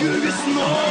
настоящей весной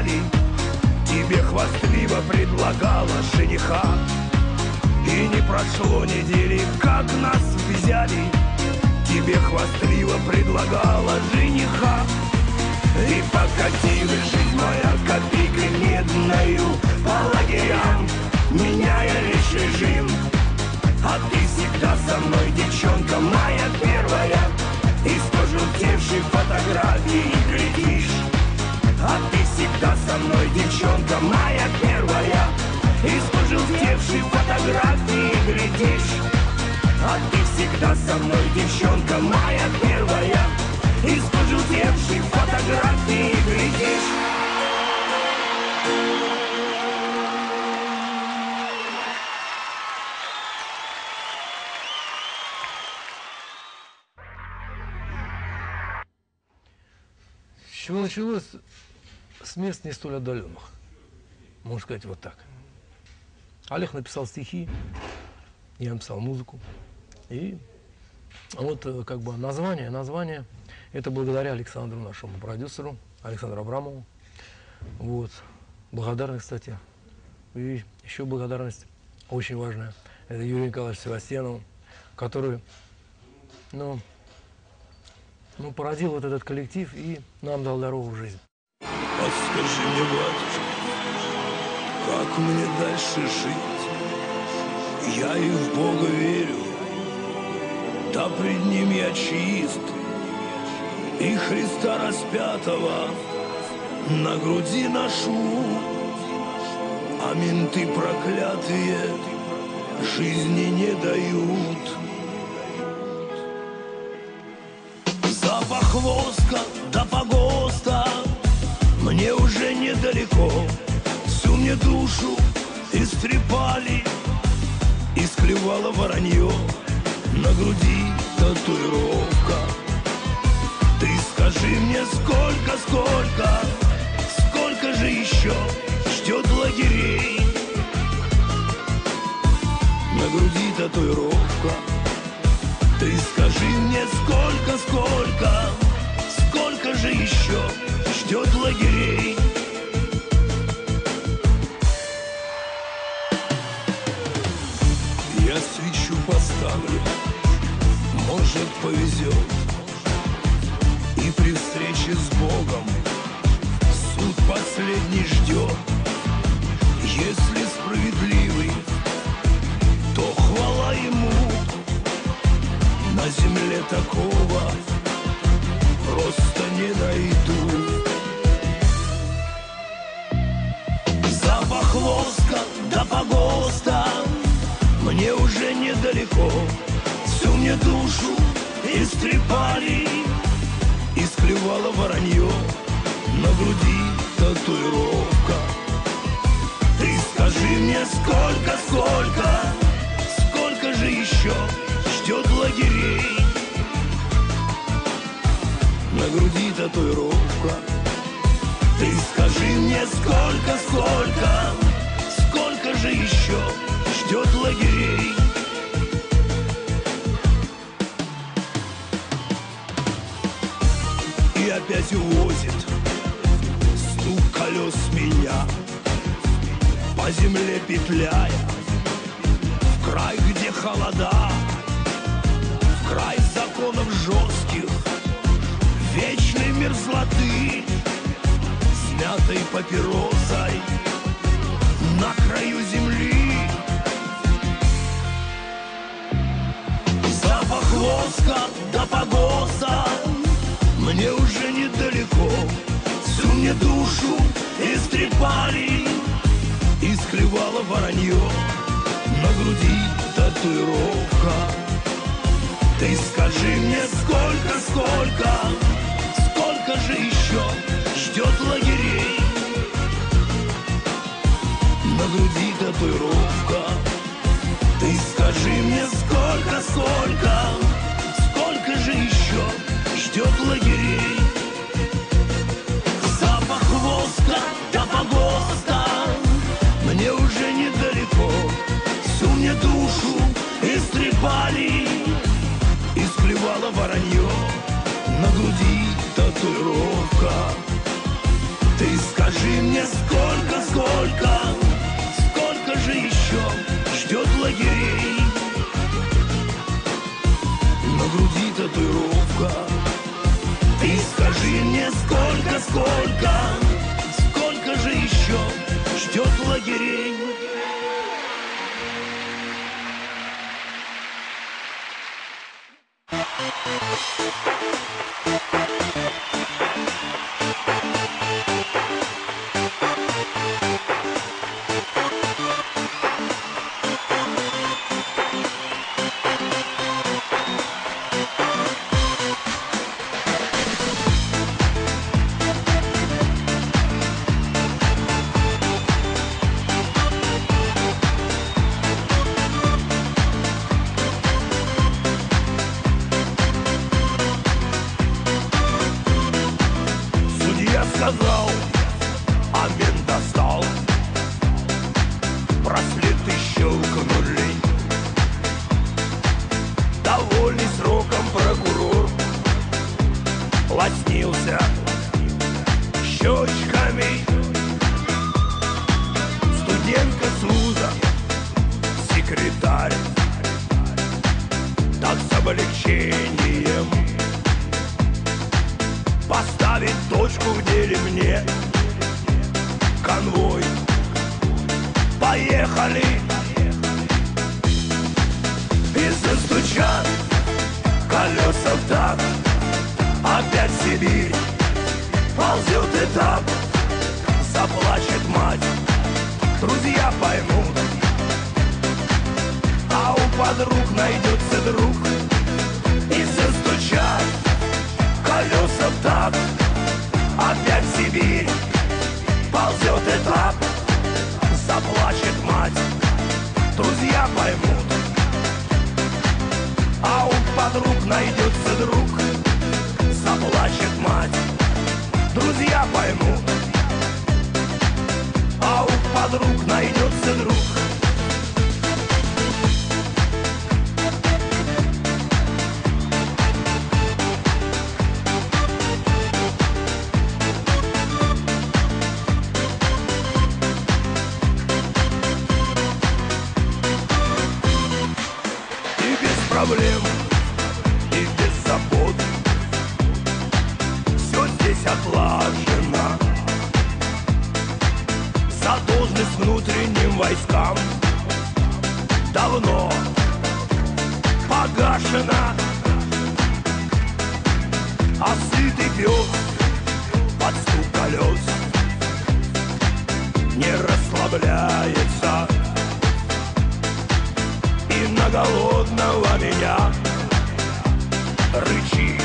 витали Тебе хвастливо предлагала жениха. И не прошло недели, как нас взяли. Тебе хвастливо предлагала жениха. И покатила жизнь моя копейкой медною По лагерям, меняя лишь режим А ты всегда со мной, девчонка моя первая. Из пожелтевшей фотографии глядишь. А ты всегда со мной, девчонка моя первая. Из пожелтевшей фотографии глядишь. А ты всегда со мной, девчонка моя первая. Из пожелтевшей фотографии глядишь. Чего началось с мест не столь отдаленных. Можно сказать вот так. Олег написал стихи, я написал музыку. И вот э, как бы название, название, это благодаря Александру, нашему продюсеру, Александру Абрамову. Вот. Благодарность, кстати. И еще благодарность очень важная. Это Юрий Николаевичу Севастьянову, который, ну, ну, породил вот этот коллектив и нам дал дорогу в жизнь. Подскажи мне, батюшка, как мне дальше жить? Я и в Бога верю, да пред Ним я чист, и Христа распятого на груди ношу, а менты проклятые жизни не дают. Запах воска до погоста мне уже недалеко. Всю мне душу истрепали, исклевало воронье на груди татуировка. Ты скажи мне, сколько, сколько, сколько же еще ждет лагерей? На груди татуировка. Ты скажи мне, сколько, сколько, сколько же еще ждет лагерей? Я свечу поставлю, может повезет. И при встрече с Богом суд последний ждет. Если справедливый, то хвала ему. На земле такого просто не найду. Воска до погоста. Мне уже недалеко Всю мне душу истрепали. Исклевало воронье На груди татуировка. Ты скажи мне, сколько, сколько Сколько же еще ждет лагерей? На груди татуировка. Ты скажи мне, сколько, сколько же еще ждет лагерей? И опять увозит стук колес меня По земле петляя В край, где холода В край законов жестких Вечной мерзлоты Смятой папиросой краю земли. Запах воска до погоса Мне уже недалеко. Всю мне душу истрепали. Исклевало воронье На груди татуировка. Ты скажи мне, сколько, сколько Сколько же еще ждет лагерей На груди татуировка. Ты скажи мне, сколько, сколько Сколько же еще ждет лагерей? Запах воска до погоста. Мне уже недалеко Всю мне душу истрепали. Исклевало воронье На груди татуировка. Ты скажи мне, сколько Сколько войскам. Давно погашена А сытый пес под стук колес Не расслабляется. И на голодного меня рычит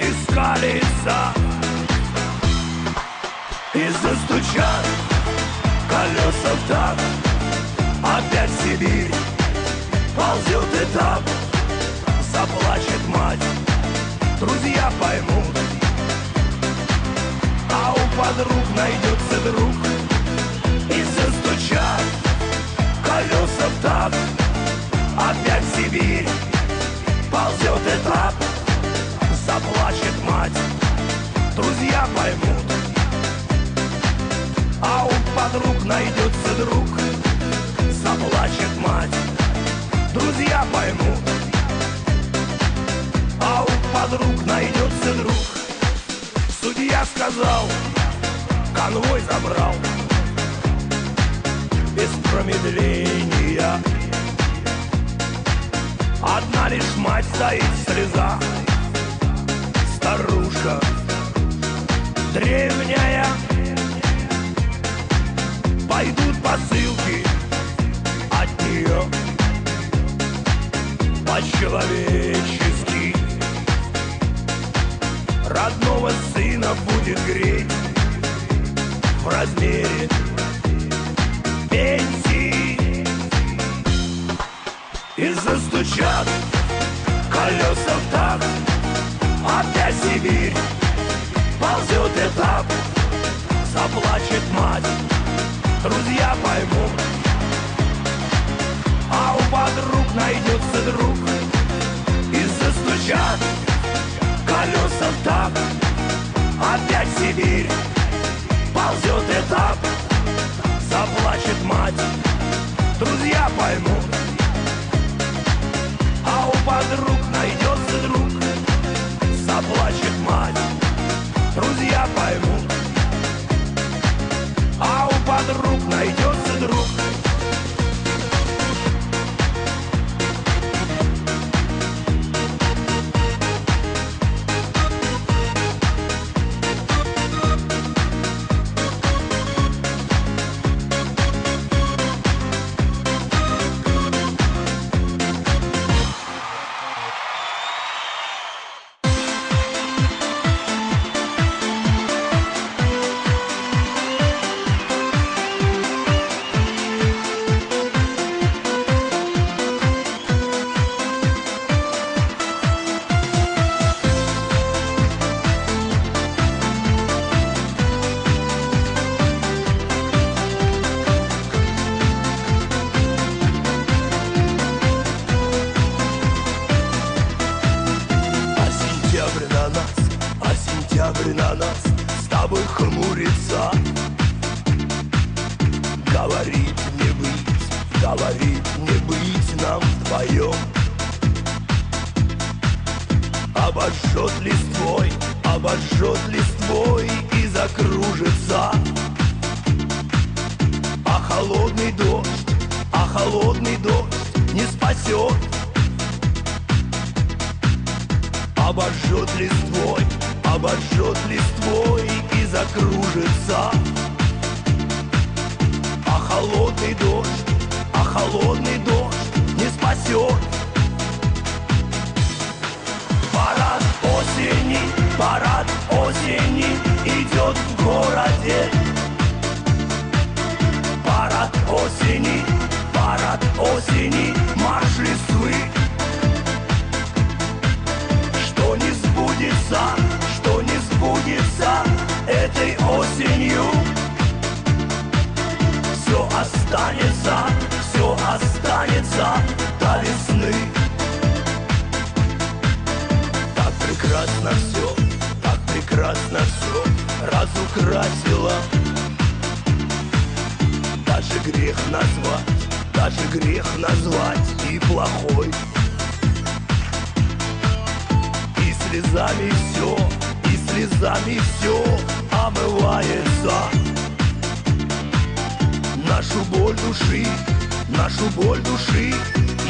и скалится И застучат колеса в такт Опять Сибирь ползет этап Заплачет мать, друзья поймут. А у подруг найдется друг. И застучат колеса в такт Опять Сибирь ползет этап Заплачет мать, друзья поймут подруг найдется друг. Заплачет мать, друзья поймут. А у подруг найдется друг. Судья сказал, конвой забрал. Без промедления. Одна лишь мать стоит в слезах Старушка древняя посылки от нее По-человечески. Родного сына будет греть В размере пенсии И застучат колеса в такт Опять Сибирь ползет этап. Заплачет мать, друзья поймут. А у подруг найдется друг. И застучат колеса в такт. Опять Сибирь ползет этап Заплачет мать, друзья поймут. А у подруг найдется друг. Заплачет мать,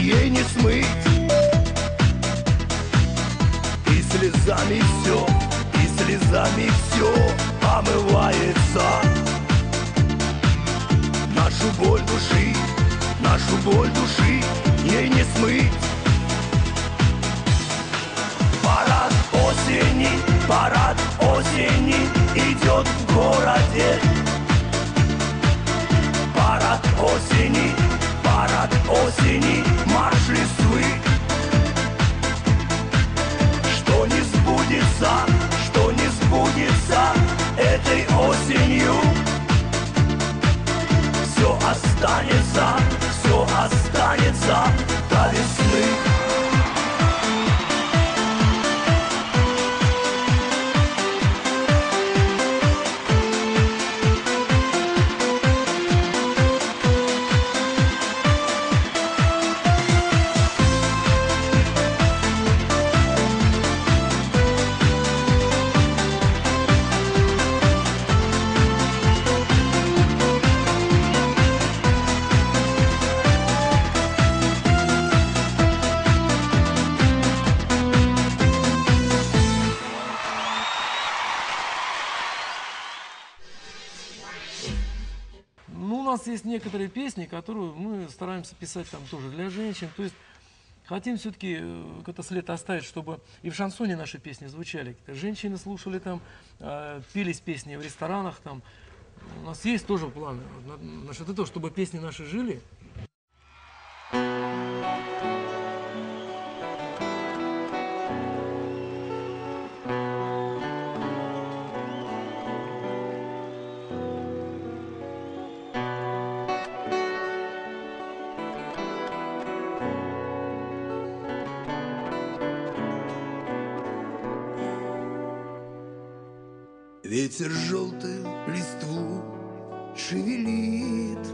ей не смыть. И слезами все, и слезами все омывается. Нашу боль души, нашу боль души ей не смыть. Парад осени, парад осени идет в городе. Парад осени, парад осени, марш листвы. Что не сбудется, что не сбудется этой осенью. Все останется, все останется до весны есть некоторые песни, которые мы стараемся писать там тоже для женщин. То есть хотим все-таки это след оставить, чтобы и в шансоне наши песни звучали. Женщины слушали там, э, пелись песни в ресторанах там. У нас есть тоже планы на- насчет этого, чтобы песни наши жили. Ветер желтую листву шевелит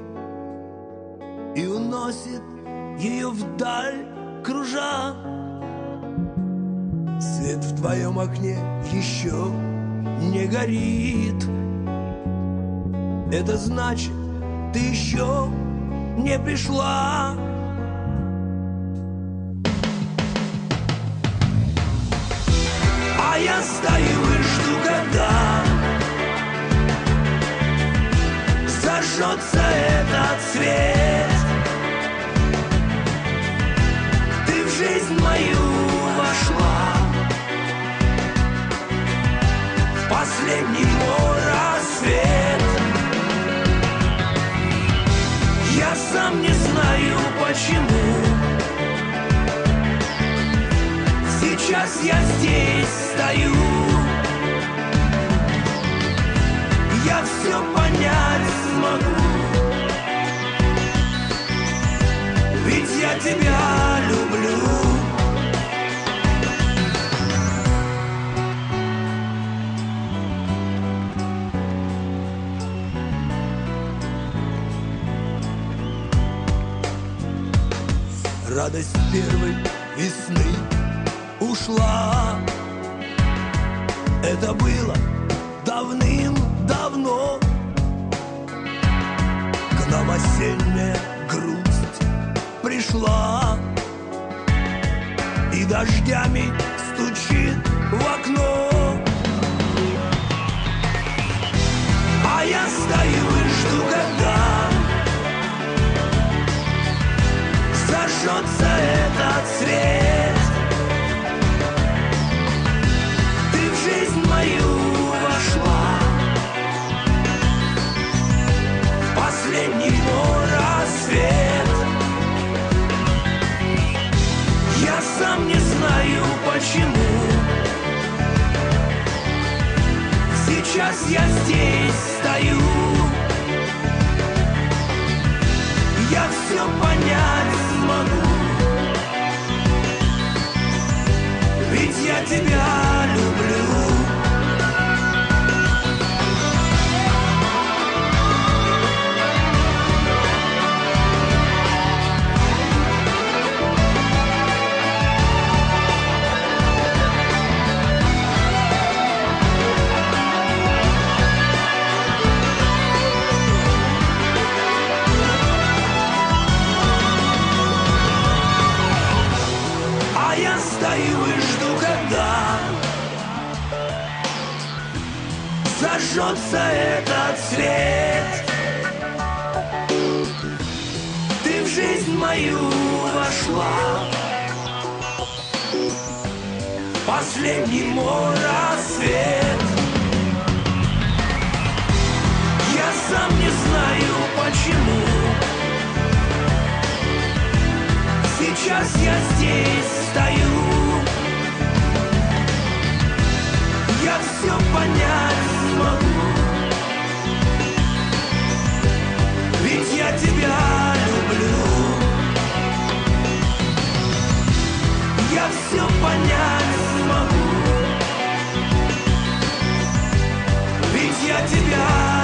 И уносит ее вдаль кружа. Свет в твоем окне еще не горит. Это значит, ты еще не пришла. А я Зажжется этот свет. Ты в жизнь мою вошла. В последний мой рассвет. Я сам не знаю почему. Сейчас я здесь стою. Я все понять смогу. Ведь я тебя люблю. Радость первой весны ушла. Это было давным-давно осенняя грусть пришла. И дождями стучит в окно. А я стою и жду, когда Зажжется этот свет. Ты в жизнь мою почему Сейчас я здесь стою. Я все понять смогу. Ведь я тебя Зажжется этот свет. Ты в жизнь мою вошла. Последний мой рассвет. Я сам не знаю почему. Сейчас я здесь стою. Я все понять смогу. Ведь я тебя люблю. Я все понять смогу. Ведь я тебя люблю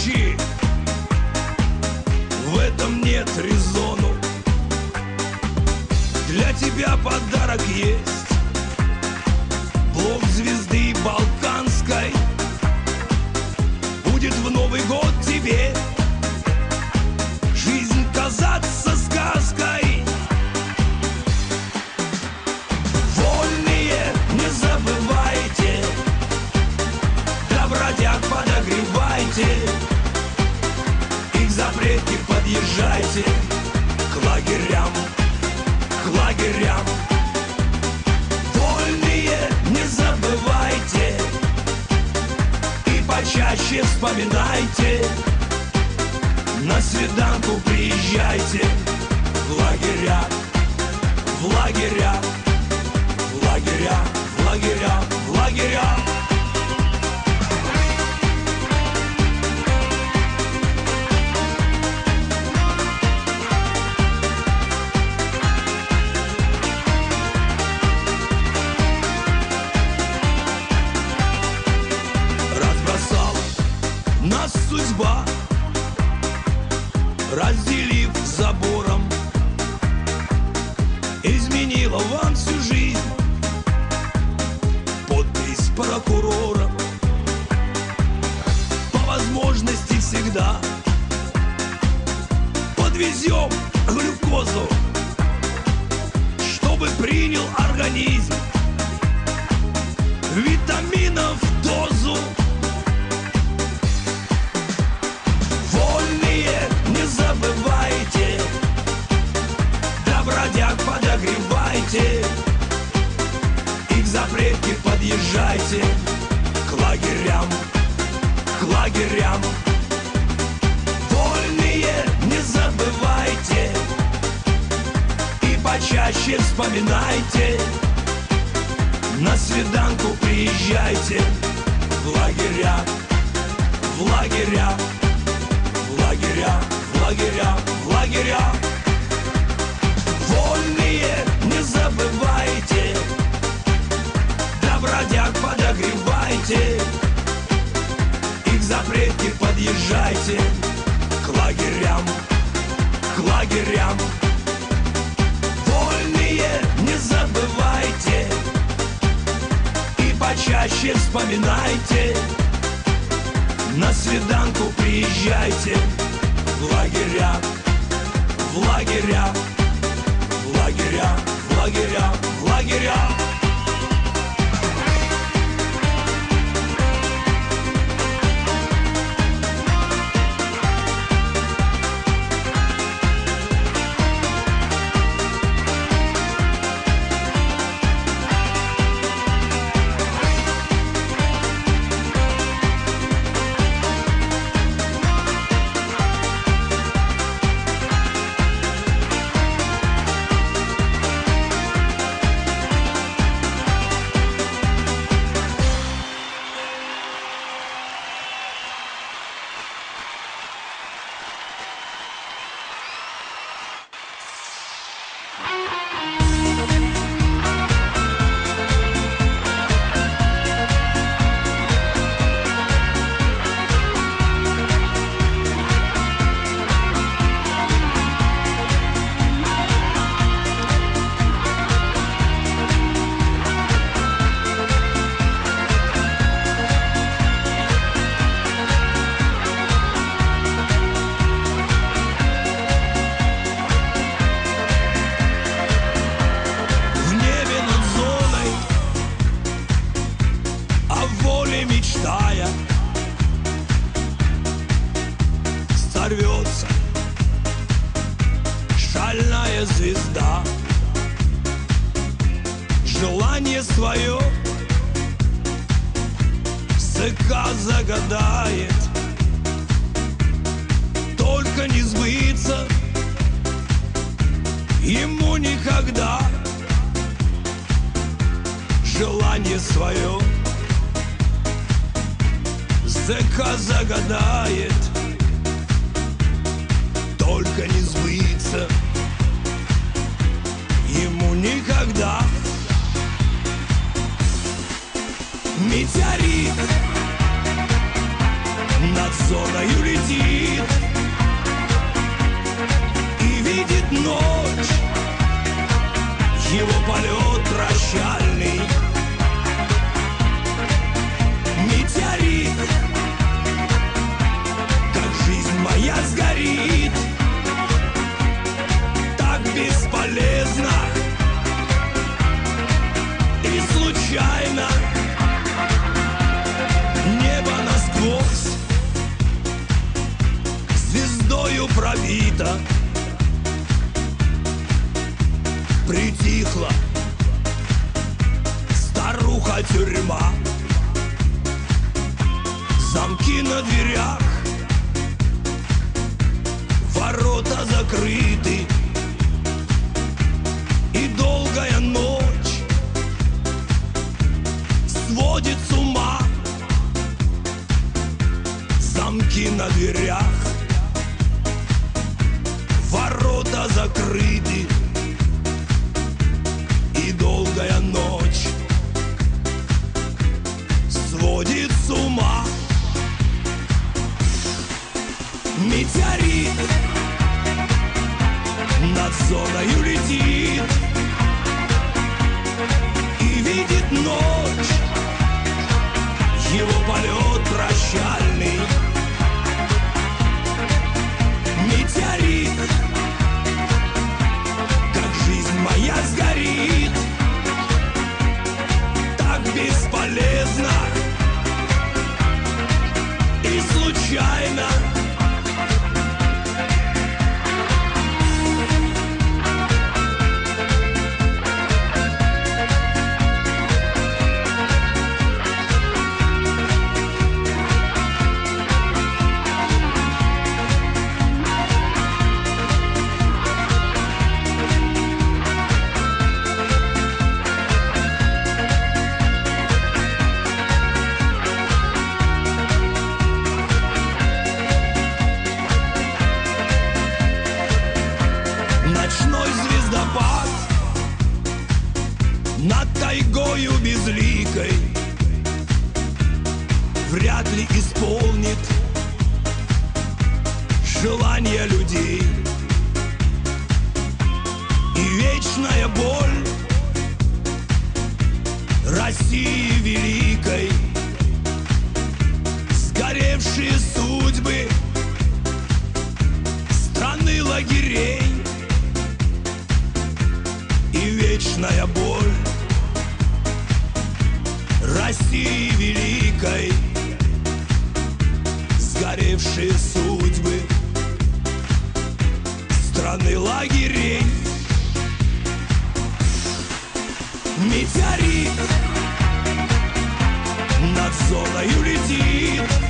кричи, в этом нет резону. Для тебя подарок есть свиданку приезжайте В лагеря, в лагеря В лагеря, в лагеря, в лагеря лагерям. Вольные, не забывайте, и почаще вспоминайте, на свиданку приезжайте в лагеря, в лагеря, в лагеря, в лагеря, в лагеря. в полет прощальный. Метеорит Как жизнь моя сгорит. Так бесполезно И случайно. Небо насквозь Звездою пробито Притихла. Старуха тюрьма. Замки на дверях. Ворота закрыты. И долгая ночь Сводит с ума. Замки на дверях. Ворота закрыты ума. Метеорит над зоною летит И видит ночь. Его полет прощальный. I'm решившие судьбы. Страны лагерей. И вечная боль. России великой. Сгоревшие судьбы. Страны лагерей. Метеорит. Над зоною летит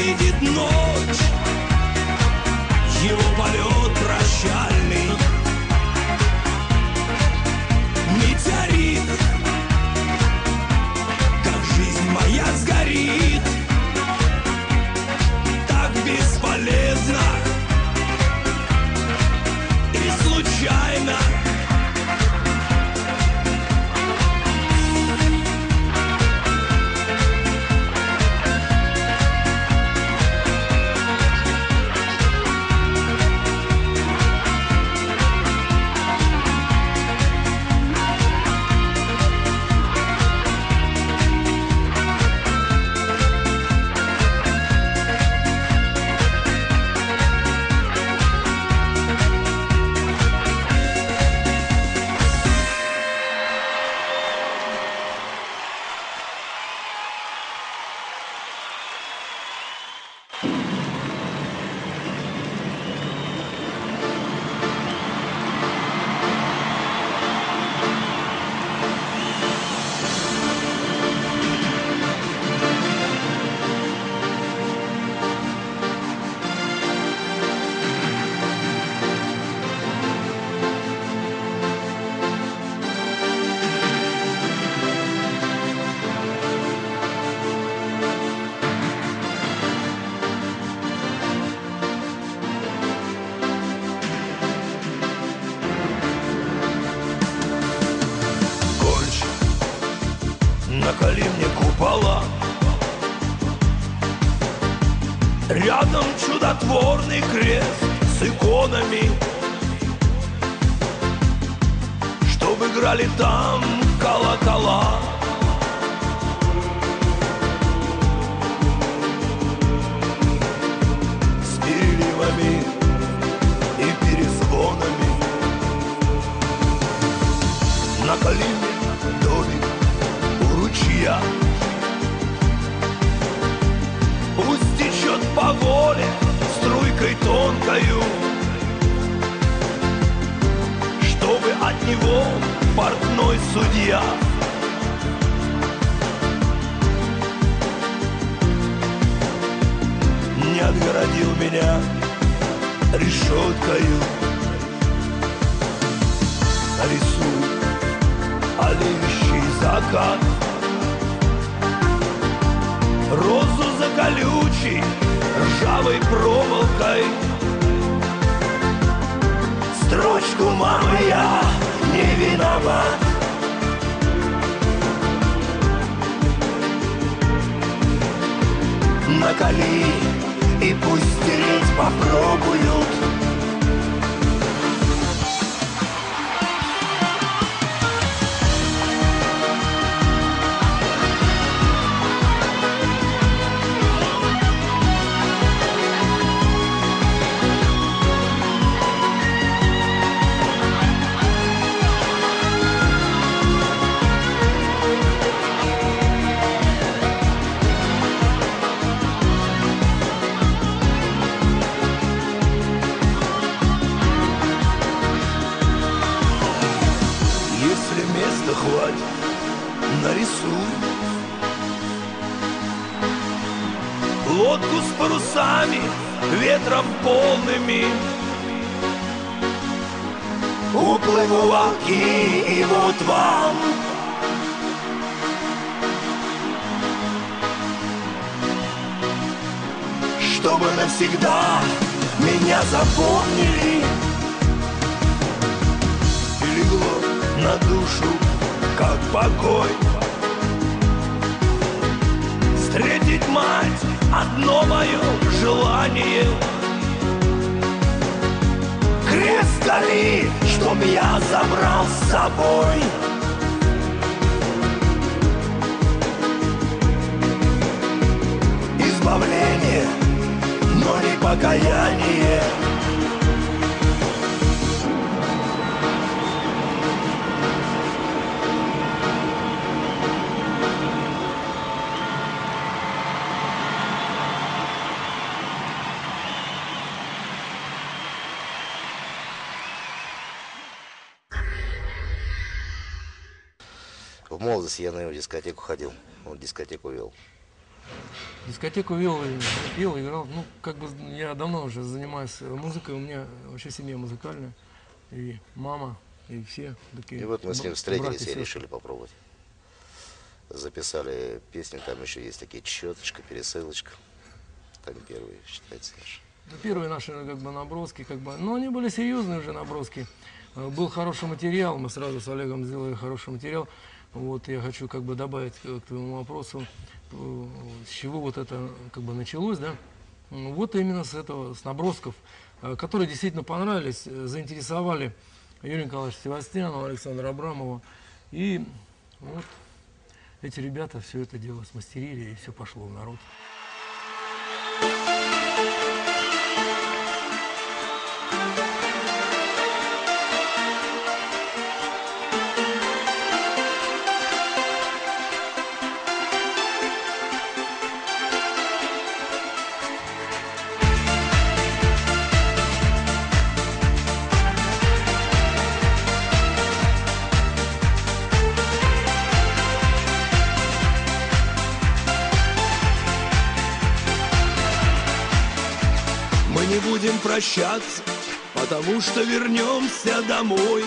видит ночь, его полет прощальный. Метеорит, как жизнь моя сгорит, так бесполезно и случайно. Молодости я на его дискотеку ходил. Он дискотеку вел. Дискотеку вел, и пел, играл. Ну, как бы я давно уже занимаюсь музыкой. У меня вообще семья музыкальная. И мама, и все такие. И вот мы с ним встретились и сестры. решили попробовать. Записали песни, там еще есть такие четочка, пересылочка. Там первые, считается, наши. Ну, Первые наши как бы наброски, как бы, но они были серьезные уже наброски. Э, Был хороший материал, мы сразу с Олегом сделали хороший материал. Вот я хочу как бы добавить к твоему вопросу, э, с чего вот это как бы началось, да? М, Вот именно с этого, с набросков, э, которые действительно понравились, э, заинтересовали Юрия Николаевича Севастьянова, Александра Абрамова. И вот эти ребята все это дело смастерили, и все пошло в народ. Прощаться, потому что вернемся домой.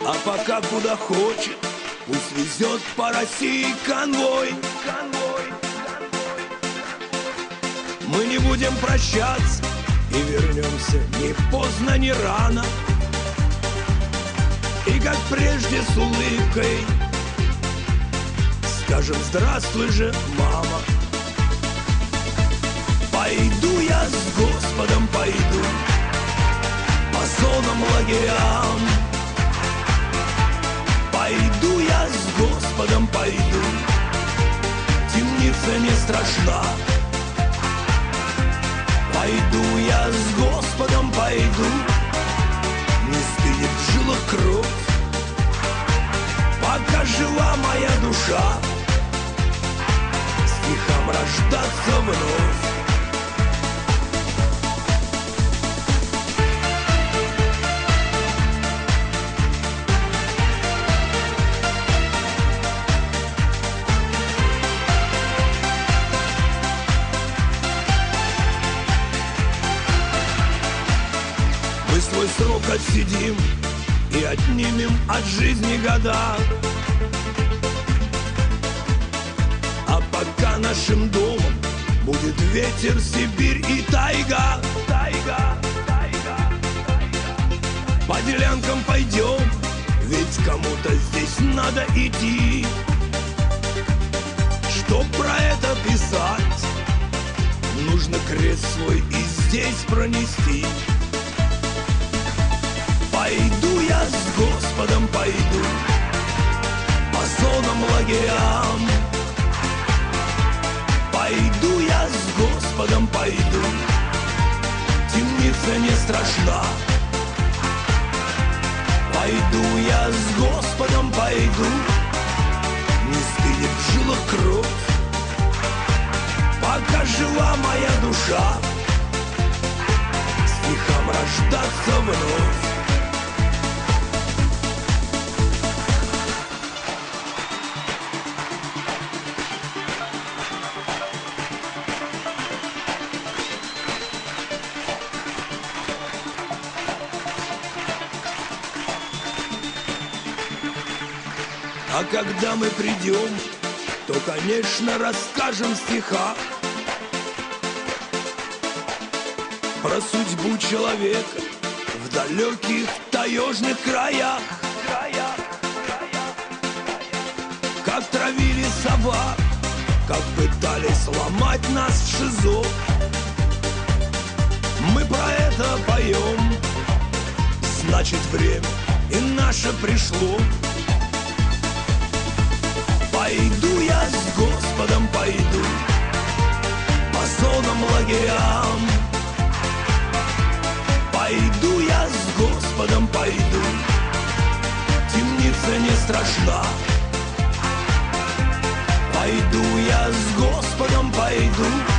А пока куда хочет, пусть везет по России конвой. Мы не будем прощаться и вернемся ни поздно, ни рано. И как прежде с улыбкой скажем здравствуй же, мама. Пойду я с Господом, пойду По зонам лагерям. Пойду я с Господом, пойду. Темница не страшна. Пойду я с Господом, пойду. Не стынет в жилах кровь. Пока жива моя душа. Стихам рождаться вновь от жизни года. А пока нашим домом будет ветер, Сибирь и тайга. Тайга, тайга, тайга. По делянкам пойдем, ведь кому-то здесь надо идти. Чтоб про это писать, нужно крест свой и здесь пронести. Пойду я с Господом, пойду По зонам лагерям. Пойду я с Господом, пойду. Темница не страшна. Пойду я с Господом, пойду. Не стынет в жилах кровь. Пока жива моя душа. Стихам рождаться вновь когда мы придем, то, конечно, расскажем в стихах Про судьбу человека, в далеких таежных краях. Как травили собак, как пытались сломать нас в ШИЗО Мы про это поем, значит время и наше пришло Пойду я с Господом, пойду. По зонам лагерям. Пойду я с Господом, пойду. Темница не страшна. Пойду я с Господом, пойду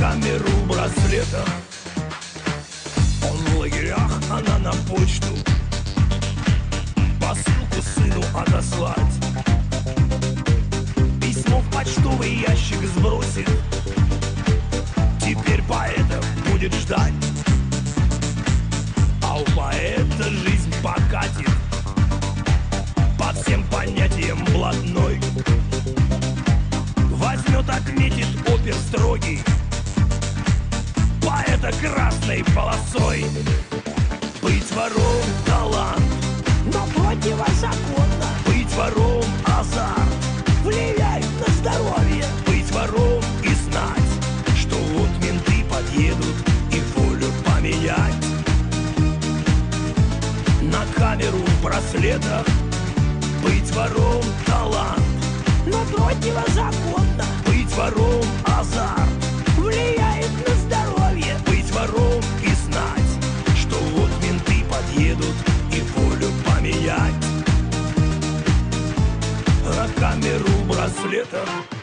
камеру в браслетах Он в лагерях, она на почту. Посылку сыну отослать. Письмо в почтовый ящик сбросит. Теперь поэтов будет ждать. А у поэта жизнь покатит. По всем понятиям блатной. Возьмет, отметит опер строгий Поэта красной полосой Быть вором талант Но противозаконно Быть вором азарт влияют на здоровье. Быть вором и знать Что вот менты подъедут и волю поменять На камеру в браслетах Быть вором талант Но противозаконно Быть вором азарт влияет на здоровье. Быть вором и знать Что вот менты подъедут и волю поменять. На камеру в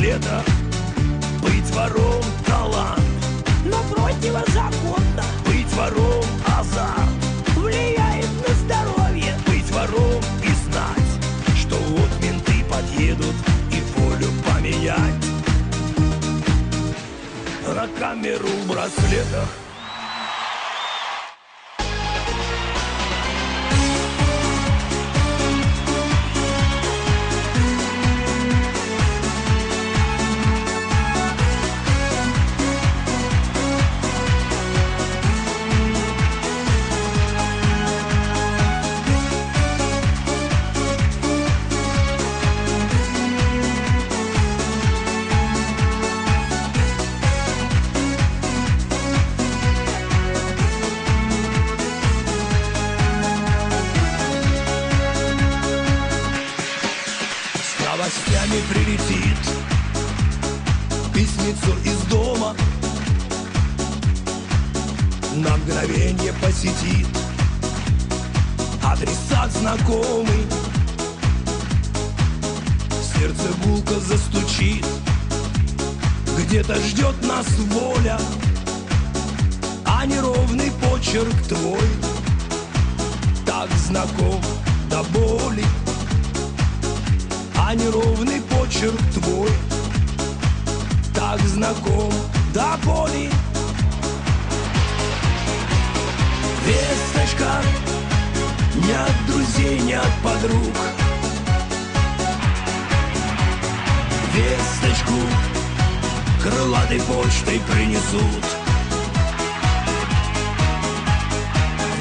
лето Быть вором талант. Но противозаконно Быть вором азарт Влияет на здоровье. Быть вором и знать Что вот менты подъедут И волю поменять. На камеру в браслетах знакомый. Сердце гулко застучит Где-то ждет нас воля А неровный почерк твой Так знаком до боли. А неровный почерк твой Так знаком до боли. Весточка не от друзей, не от подруг. Весточку крылатой почтой принесут.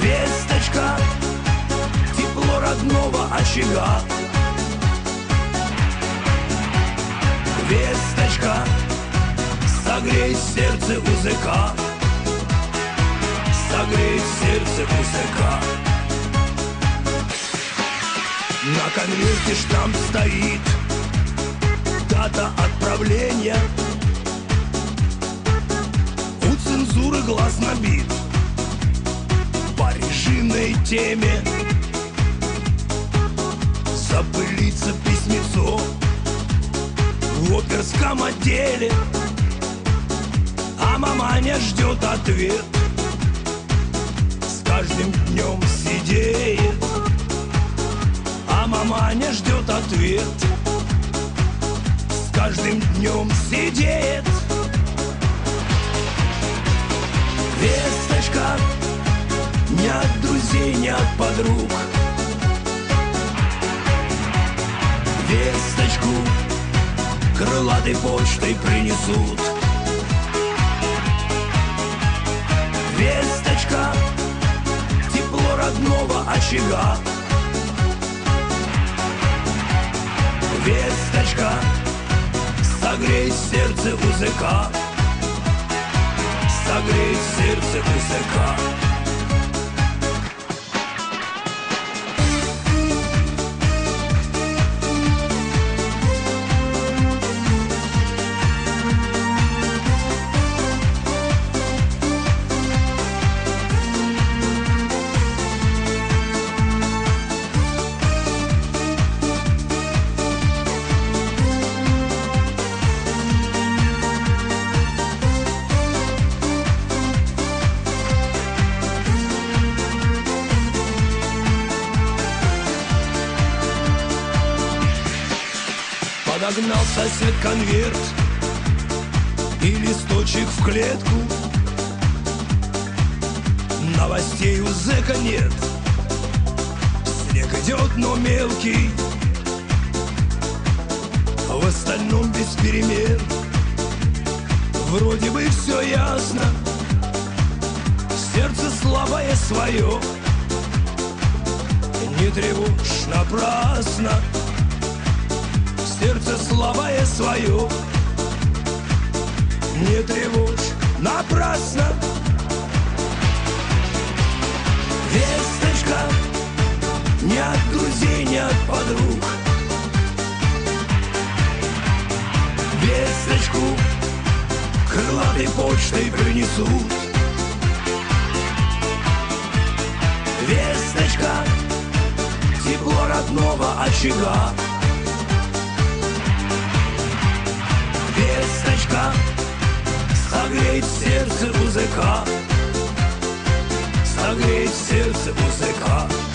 Весточка тепло родного очага. Весточка, согрей сердце узыка, согрей сердце узыка. На конверте штамп стоит, дата отправления. У цензуры глаз набит. По режимной теме. Запылится письмецо. В оперском отделе. А маманя ждет ответ. С каждым днем сидеет маманя ждет ответ С каждым днем сидеет Весточка не от друзей, не от подруг Весточку крылатой почтой принесут. Весточка, тепло родного очага. Весточка, согрей сердце узыка. Согрей сердце узыка. Сосед конверт И листочек в клетку. Новостей у зэка нет. Снег идет, но мелкий. В остальном без перемен. Вроде бы все ясно. Сердце слабое свое Не тревожь напрасно сердце слабое свое. Не тревожь напрасно. Весточка не от друзей, не от подруг. Весточку крылатой почтой принесут Весточка тепло родного очага Весточка согреет сердце узыка согреть сердце пустяка.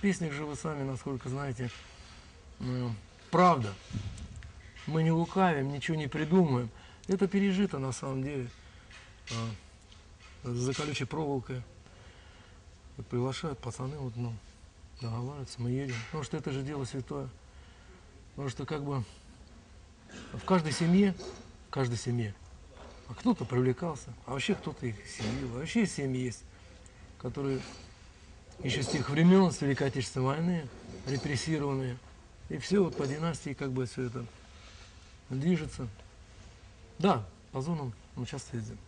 Песнях же вы сами, насколько знаете, ну, правда. Мы не лукавим, ничего не придумываем. Это пережито на самом деле. А, за колючей проволокой. Приглашают пацаны, вот, ну, договариваются, мы едем. Потому что это же дело святое. Потому что как бы в каждой семье, в каждой семье, а кто-то привлекался, а вообще кто-то их семью, а вообще семьи есть, которые еще с тех времен, с Великой Отечественной войны, репрессированные. И все вот по династии как бы все это движется. Да, по зонам мы часто ездим.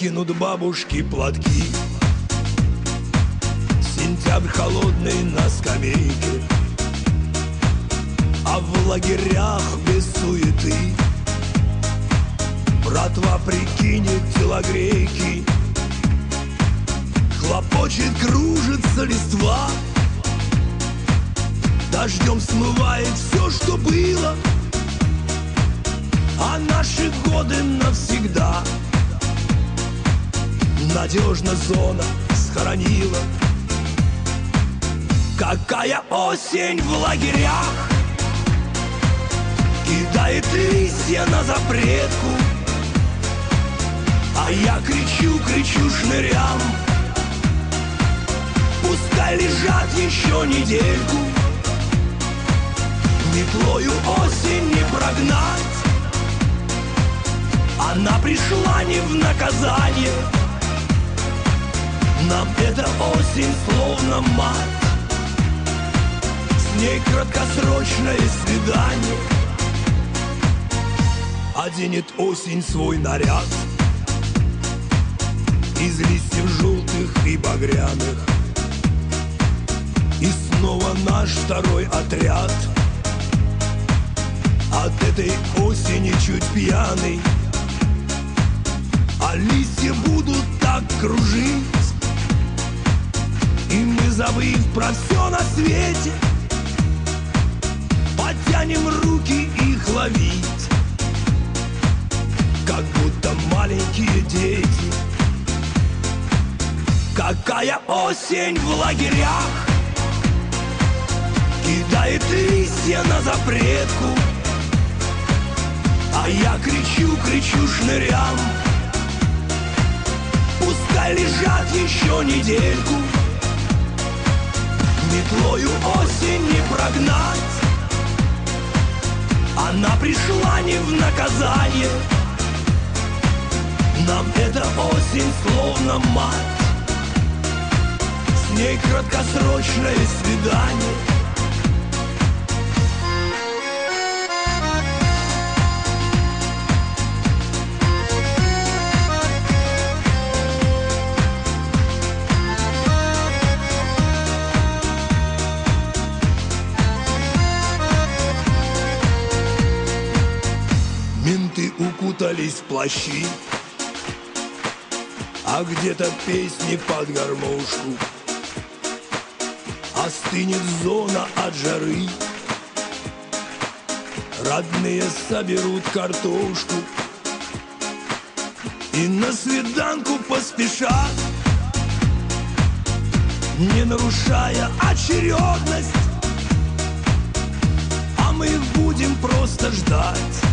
Накинут бабушки платки. Сентябрь холодный на скамейке А в лагерях без суеты. Братва прикинет телогрейки. Хлопочет, кружится листва. Дождем смывает все, что было. А наши годы навсегда Надежно зона схоронила. Какая осень в лагерях Кидает листья на запретку. А я кричу, кричу шнырям Пускай лежат еще недельку. Метлою осень не прогнать Она пришла не в наказание нам эта осень словно мать С ней краткосрочное свидание. Оденет осень свой наряд. Из листьев желтых и багряных. И снова наш второй отряд. От этой осени чуть пьяный. А листья будут так кружить и мы, забыв про все на свете Потянем руки их ловить. Как будто маленькие дети. Какая осень в лагерях. Кидает листья на запретку. А я кричу, кричу шнырям. Пускай лежат еще недельку Метлою осень не прогнать. Она пришла не в наказание. Нам эта осень словно мать. С ней краткосрочное свидание укутались в плащи. А где-то песни под гармошку. Остынет зона от жары. Родные соберут картошку И на свиданку поспешат Не нарушая очередность. А мы будем просто ждать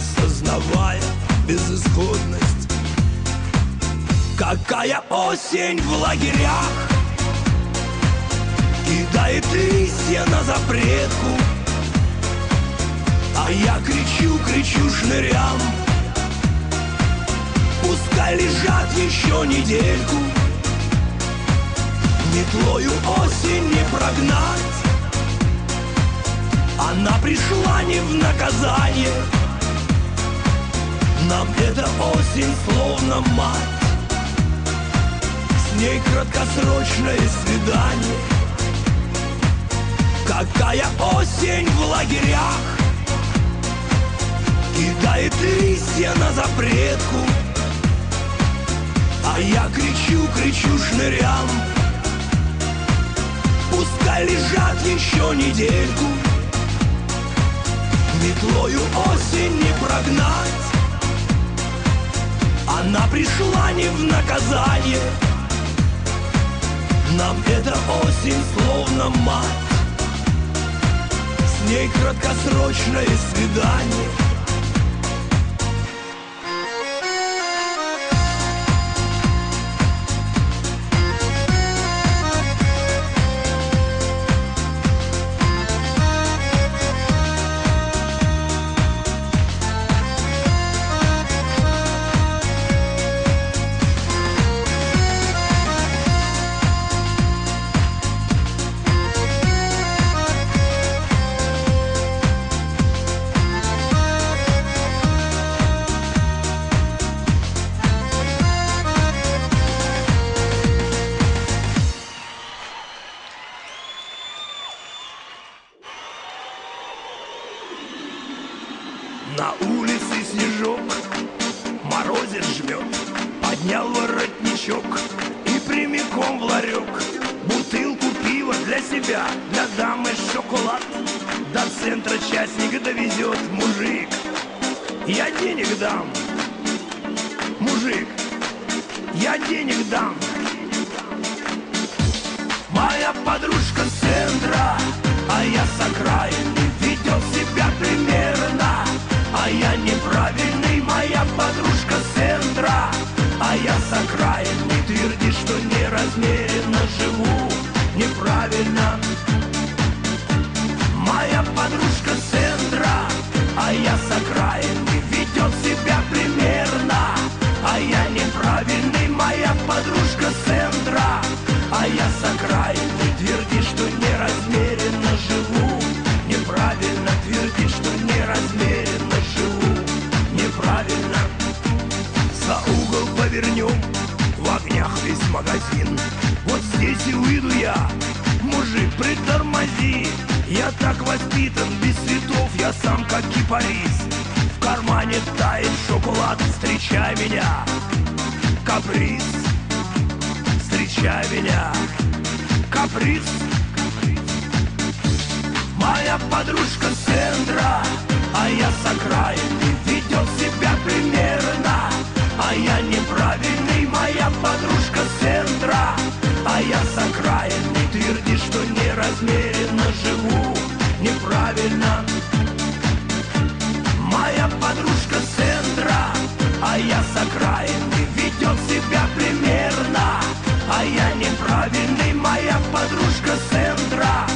Осознавая безысходность. Какая осень в лагерях Кидает листья на запретку? А я кричу, кричу шнырям. Пускай лежат еще недельку. Метлою осень не прогнать. Она пришла не в наказание Нам эта осень словно мать. С ней краткосрочное свидание. Какая осень в лагерях. Кидает листья на запретку. А я кричу, кричу шнырям. Пускай лежат еще недельку. Метлою осень не прогнать Она пришла не в наказание. Нам эта осень словно мать. С ней краткосрочное свидание встречай меня Каприз. Моя подружка с а я с окраины Ведет себя примерно, а я неправильный Моя подружка с а я с окраины Твердит, что неразмеренно живу. Неправильно. Моя подружка с а я с окраины Ведет себя примерно, а я неправильный Моя подружка с центра,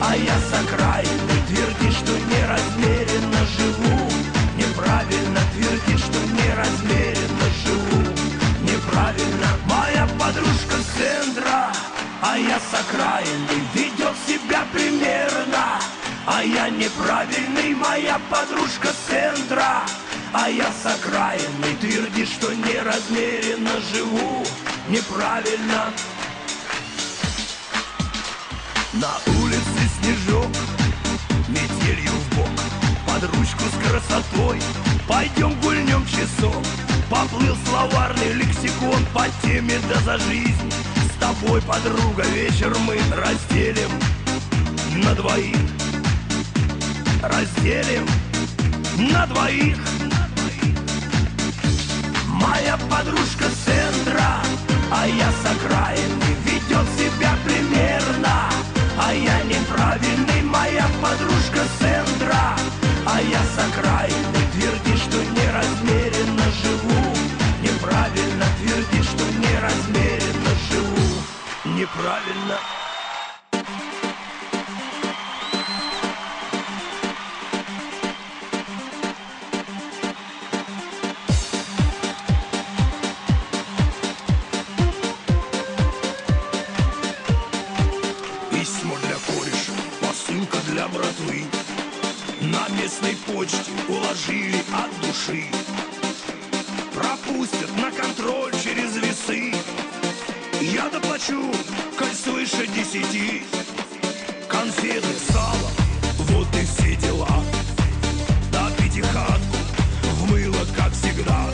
а я с окраины Твердит, что неразмеренно живу. Неправильно твердит, что неразмеренно живу. Неправильно Моя подружка с центра, а я с окраины Ведет себя примерно, а я неправильный Моя подружка с центра, а я с окраины Твердит, что неразмеренно живу неправильно На улице снежок, метелью в бок Под ручку с красотой Пойдем гульнем часов. Поплыл словарный лексикон по теме да за жизнь С тобой, подруга, вечер мы разделим на двоих Разделим на двоих Моя подружка Сендра. центра а я с окраины ведет себя примерно. А я неправильный, моя подружка Сендра А я с окраины твердит, что неразмеренно живу. Неправильно твердит, что неразмеренно живу. Неправильно. почте уложили от души. Пропустят на контроль через весы. Я доплачу, коль свыше десяти. Конфеты, сало, вот и все дела. Да пятихатку в мыло, как всегда.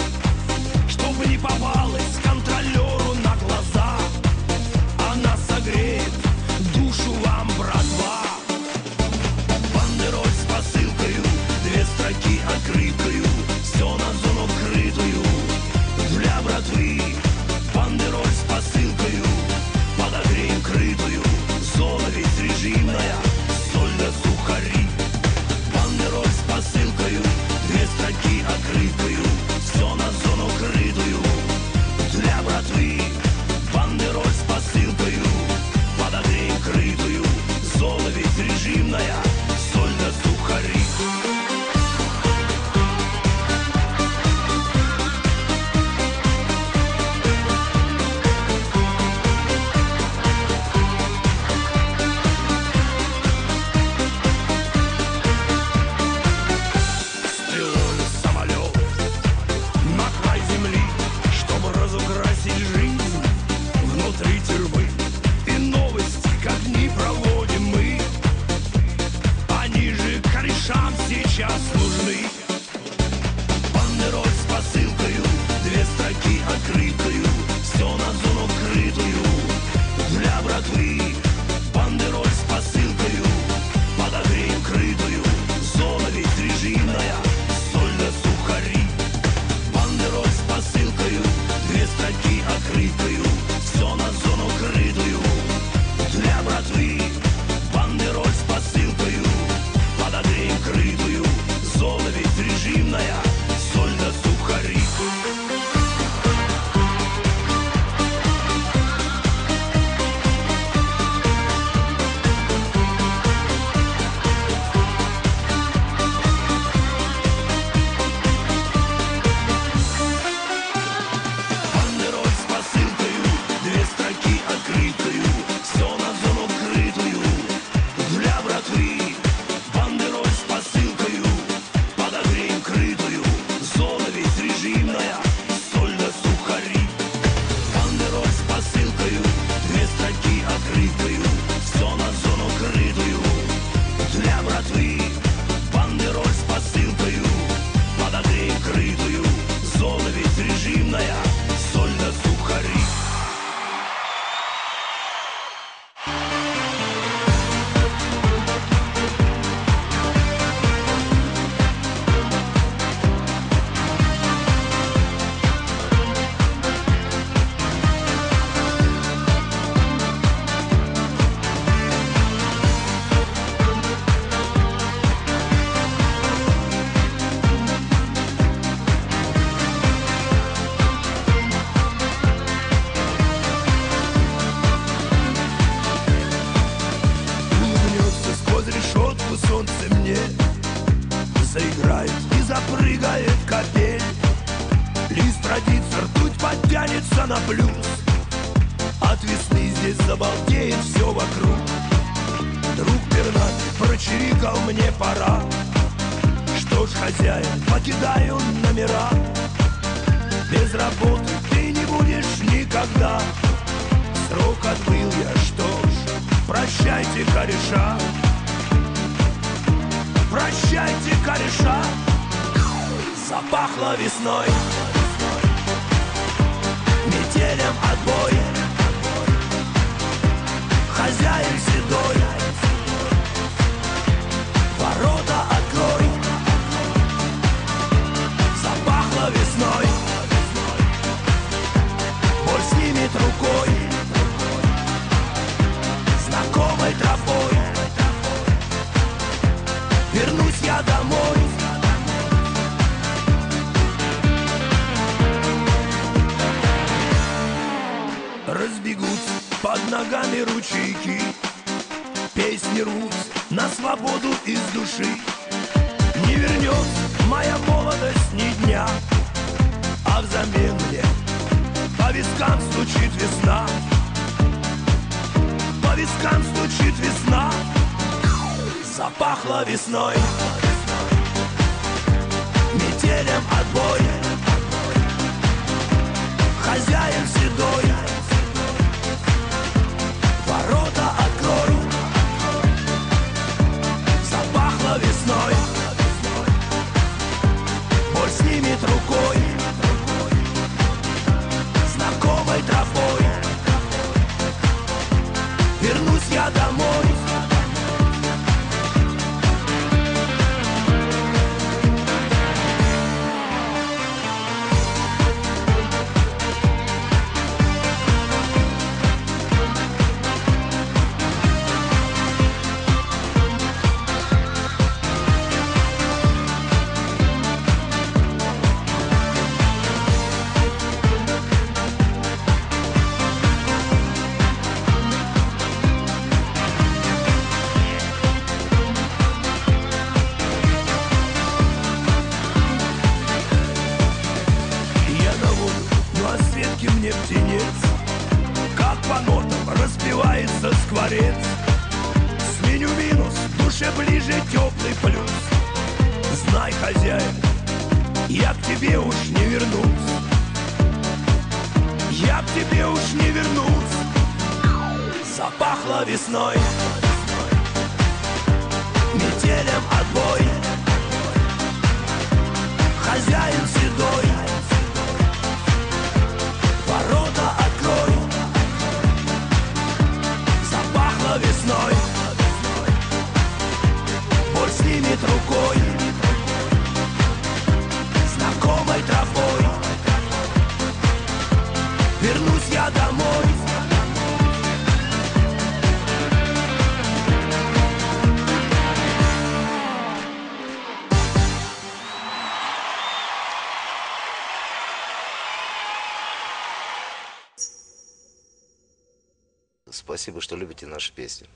Спасибо, что любите наши песни.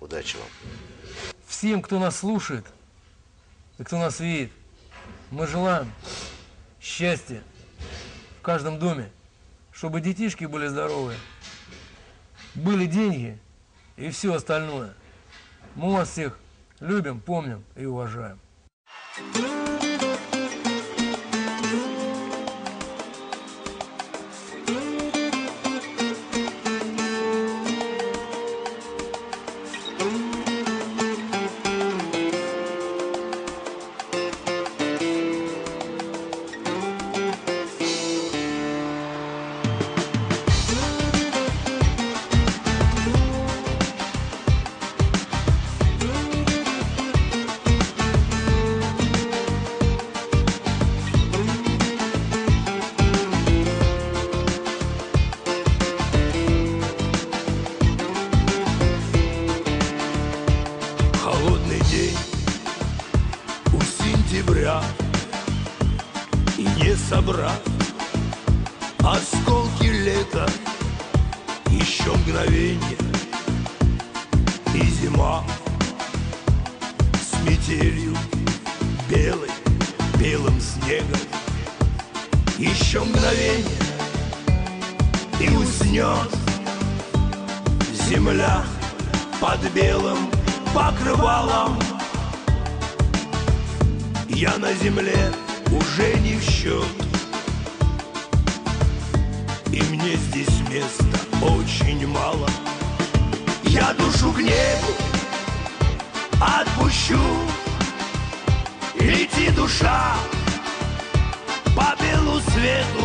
Удачи вам. Всем, кто нас слушает и кто нас видит, мы желаем счастья в каждом доме, чтобы детишки были здоровые, были деньги и все остальное. Мы вас всех любим, помним и уважаем. Холодный сентября И не собрать осколки лета. Еще мгновенье и зима С метелью белой, белым снегом. Еще мгновенье и уснет Земля под белым покрывалом Я на земле уже не в счет. И мне здесь места очень мало. Я душу к небу отпущу. Лети, душа, по белу свету.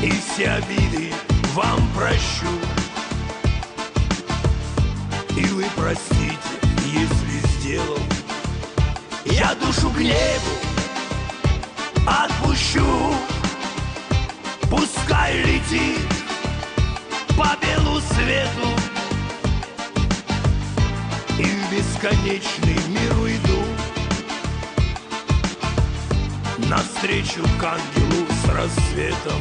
И все обиды вам прощу. И вы простите, если сделал Я душу к небу отпущу. Пускай летит по белу свету. И в бесконечный мир уйду. Навстречу к ангелу с рассветом.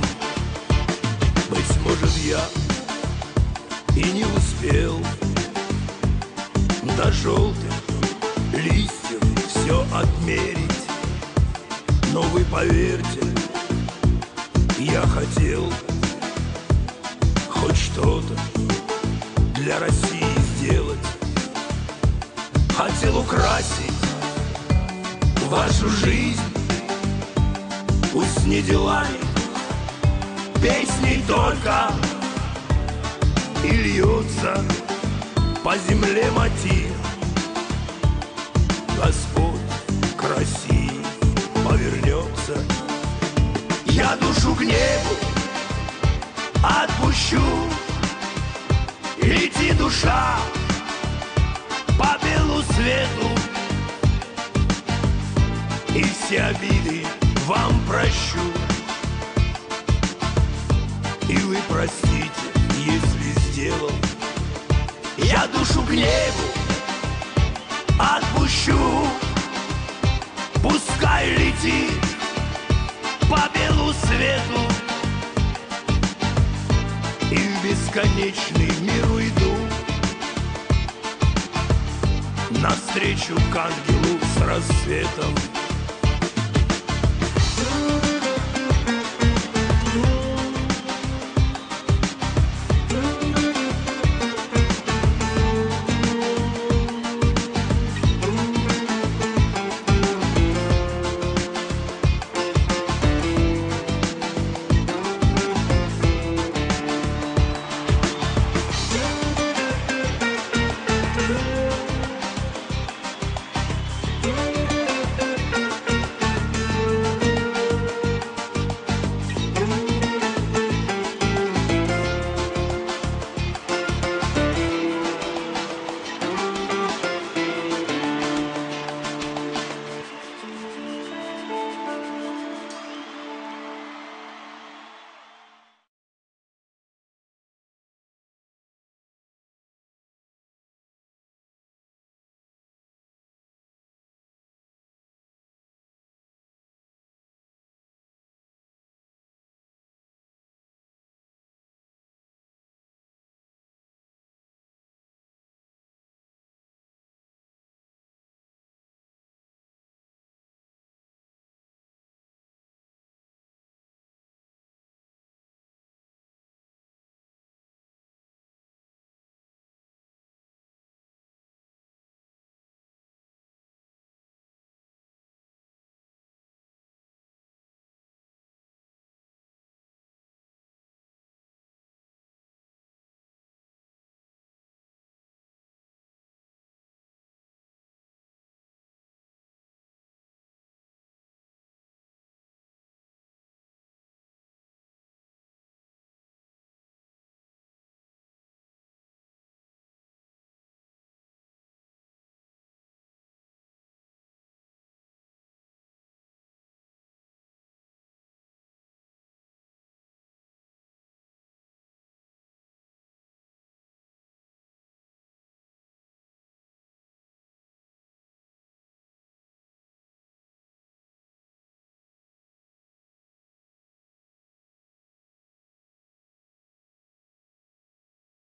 Быть может я и не успел До желтых листьев все отмерить. Но вы поверьте, я хотел Хоть что-то для России сделать. Хотел украсить вашу жизнь. Пусть не делами, песней только И льется по земле мотив к небу отпущу. Лети, душа, по белу свету. И все обиды вам прощу. И вы простите, если сделал Я душу к небу свету. И в бесконечный мир уйду. Навстречу к ангелу с рассветом